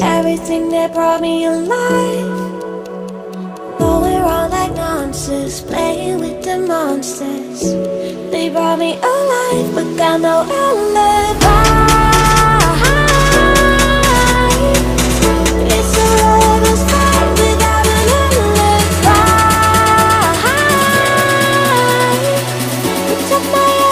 Everything that brought me alive. But we're all like monsters, playing with the monsters. They brought me alive but without no alibi. Up my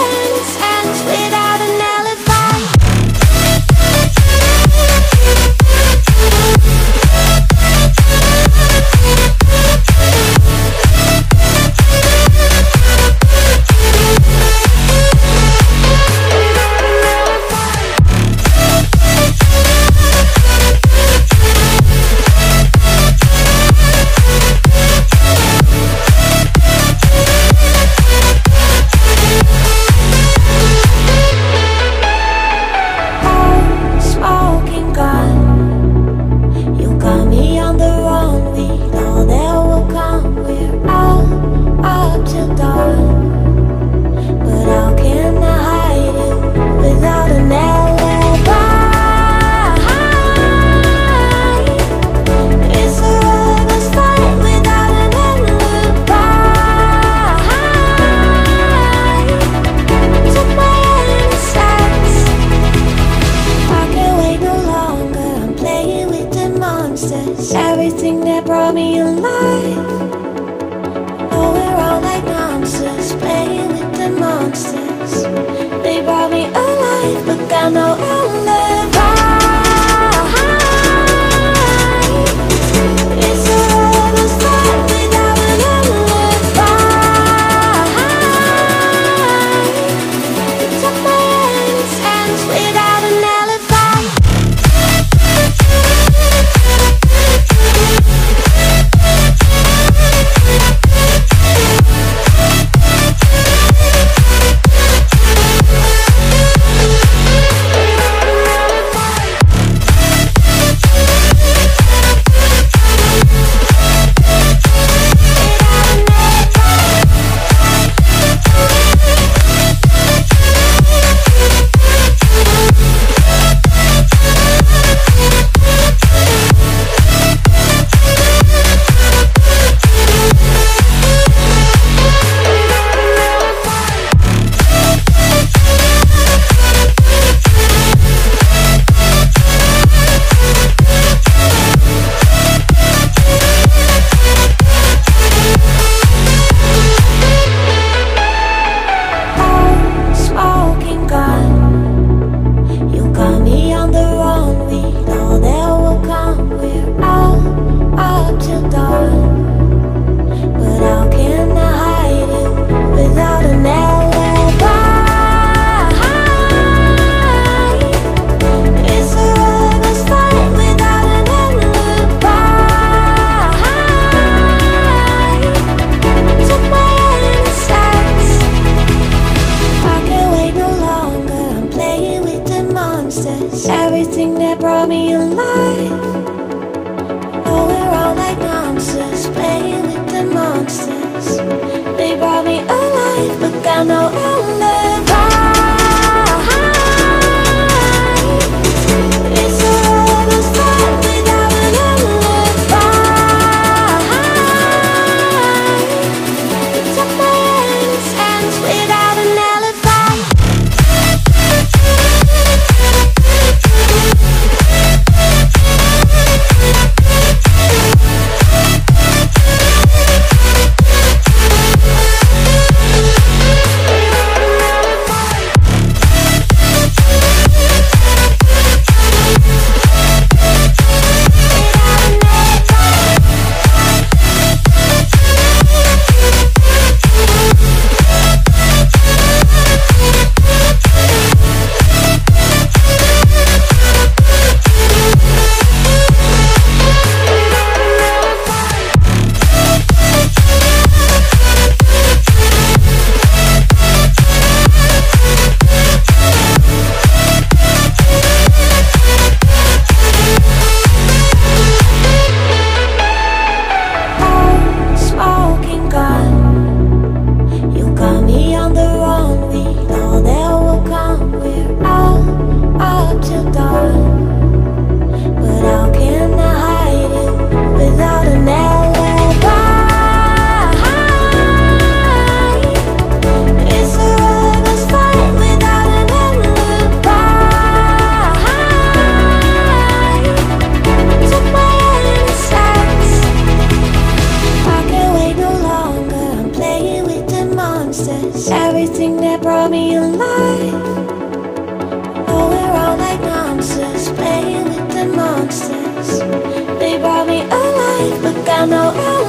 I know